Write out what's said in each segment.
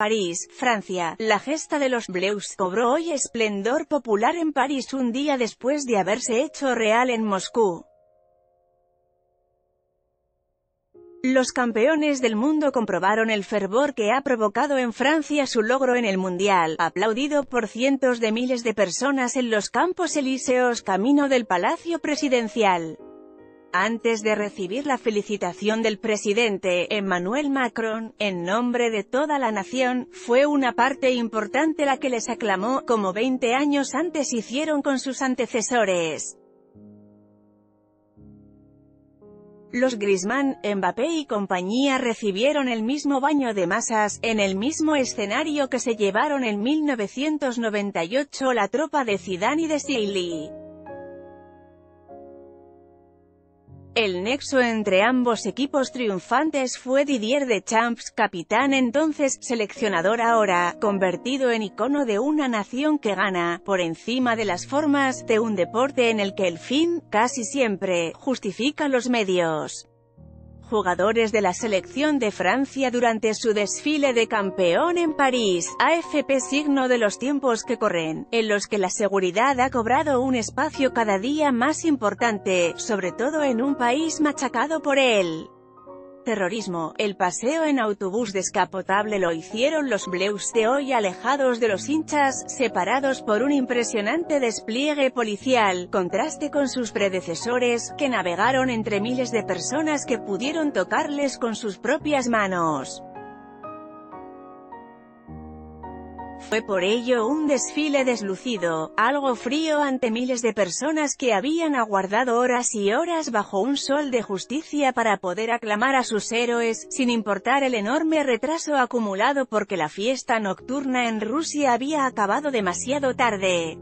París, Francia. La gesta de los Bleus cobró hoy esplendor popular en París un día después de haberse hecho real en Moscú. Los campeones del mundo comprobaron el fervor que ha provocado en Francia su logro en el Mundial, aplaudido por cientos de miles de personas en los campos elíseos camino del Palacio Presidencial. Antes de recibir la felicitación del presidente, Emmanuel Macron, en nombre de toda la nación, fue una parte importante la que les aclamó, como 20 años antes hicieron con sus antecesores. Los Griezmann, Mbappé y compañía recibieron el mismo baño de masas, en el mismo escenario que se llevaron en 1998 la tropa de Zidane y de Silly. El nexo entre ambos equipos triunfantes fue Didier Deschamps, capitán entonces, seleccionador ahora, convertido en icono de una nación que gana, por encima de las formas, de un deporte en el que el fin, casi siempre, justifica los medios jugadores de la selección de Francia durante su desfile de campeón en París, AFP signo de los tiempos que corren, en los que la seguridad ha cobrado un espacio cada día más importante, sobre todo en un país machacado por él terrorismo, el paseo en autobús descapotable lo hicieron los Bleus de hoy alejados de los hinchas, separados por un impresionante despliegue policial, contraste con sus predecesores, que navegaron entre miles de personas que pudieron tocarles con sus propias manos. Fue por ello un desfile deslucido, algo frío ante miles de personas que habían aguardado horas y horas bajo un sol de justicia para poder aclamar a sus héroes, sin importar el enorme retraso acumulado porque la fiesta nocturna en Rusia había acabado demasiado tarde.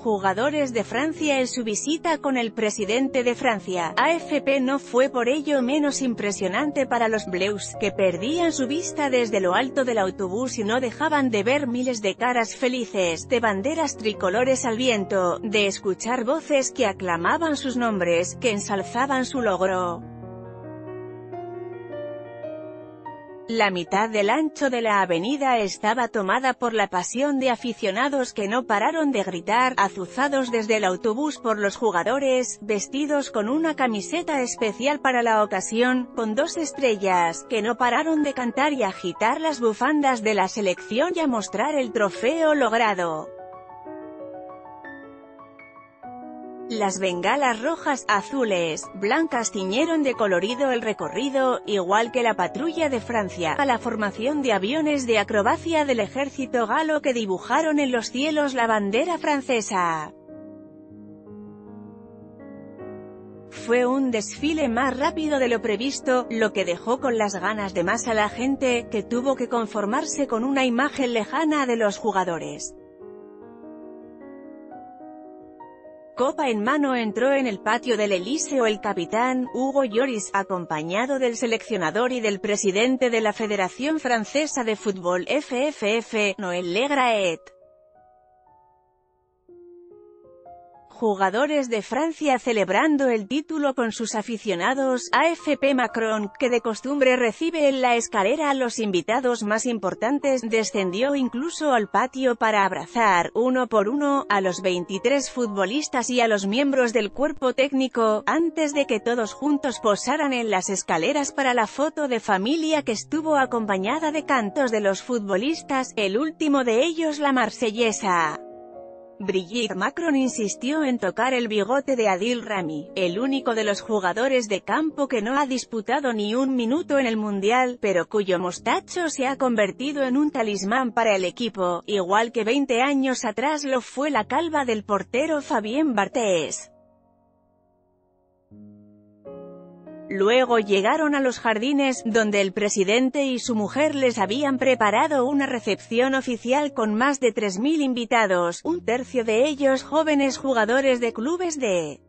Jugadores de Francia en su visita con el presidente de Francia. AFP no fue por ello menos impresionante para los Bleus, que perdían su vista desde lo alto del autobús y no dejaban de ver miles de caras felices, de banderas tricolores al viento, de escuchar voces que aclamaban sus nombres, que ensalzaban su logro. La mitad del ancho de la avenida estaba tomada por la pasión de aficionados que no pararon de gritar, azuzados desde el autobús por los jugadores, vestidos con una camiseta especial para la ocasión, con dos estrellas, que no pararon de cantar y agitar las bufandas de la selección y a mostrar el trofeo logrado. Las bengalas rojas, azules, blancas tiñeron de colorido el recorrido, igual que la patrulla de Francia, a la formación de aviones de acrobacia del ejército galo que dibujaron en los cielos la bandera francesa. Fue un desfile más rápido de lo previsto, lo que dejó con las ganas de más a la gente, que tuvo que conformarse con una imagen lejana de los jugadores. Copa en mano entró en el patio del Elíseo el capitán, Hugo Lloris, acompañado del seleccionador y del presidente de la Federación Francesa de Fútbol FFF, Noël Legraet. Jugadores de Francia celebrando el título con sus aficionados, AFP Macron, que de costumbre recibe en la escalera a los invitados más importantes, descendió incluso al patio para abrazar, uno por uno, a los 23 futbolistas y a los miembros del cuerpo técnico, antes de que todos juntos posaran en las escaleras para la foto de familia que estuvo acompañada de cantos de los futbolistas, el último de ellos la marsellesa. Brigitte Macron insistió en tocar el bigote de Adil Rami, el único de los jugadores de campo que no ha disputado ni un minuto en el Mundial, pero cuyo mostacho se ha convertido en un talismán para el equipo, igual que 20 años atrás lo fue la calva del portero Fabien Barthez. Luego llegaron a los jardines, donde el presidente y su mujer les habían preparado una recepción oficial con más de 3.000 invitados, un tercio de ellos jóvenes jugadores de clubes de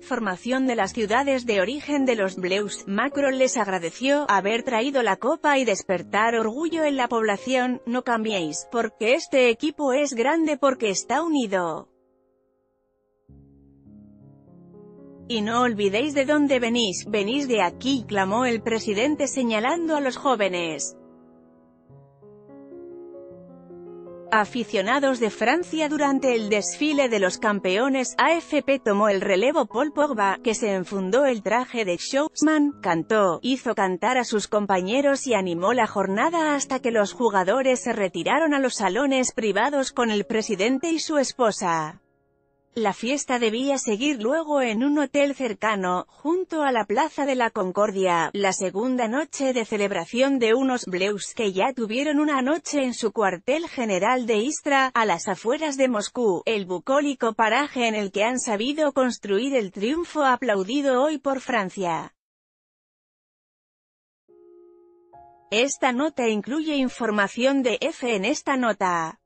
formación de las ciudades de origen de los Bleus. Macron les agradeció haber traído la copa y despertar orgullo en la población, no cambiéis, porque este equipo es grande porque está unido. Y no olvidéis de dónde venís, venís de aquí, clamó el presidente señalando a los jóvenes. aficionados de Francia durante el desfile de los campeones, AFP tomó el relevo Paul Pogba, que se enfundó el traje de showman, cantó, hizo cantar a sus compañeros y animó la jornada hasta que los jugadores se retiraron a los salones privados con el presidente y su esposa. La fiesta debía seguir luego en un hotel cercano, junto a la Plaza de la Concordia, la segunda noche de celebración de unos Blues que ya tuvieron una noche en su cuartel general de Istra, a las afueras de Moscú, el bucólico paraje en el que han sabido construir el triunfo aplaudido hoy por Francia. Esta nota incluye información de F en esta nota.